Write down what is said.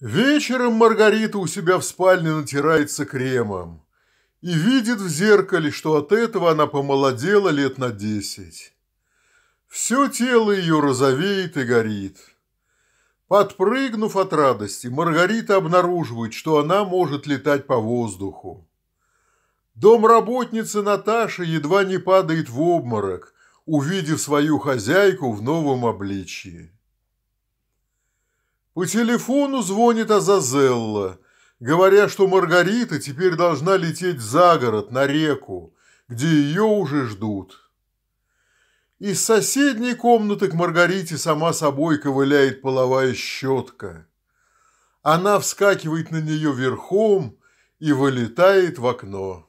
Вечером Маргарита у себя в спальне натирается кремом и видит в зеркале, что от этого она помолодела лет на десять. Все тело ее розовеет и горит. Подпрыгнув от радости, Маргарита обнаруживает, что она может летать по воздуху. Домработница Наташа едва не падает в обморок, увидев свою хозяйку в новом обличье. По телефону звонит Азазелла, говоря, что Маргарита теперь должна лететь за город, на реку, где ее уже ждут. Из соседней комнаты к Маргарите сама собой ковыляет половая щетка. Она вскакивает на нее верхом и вылетает в окно.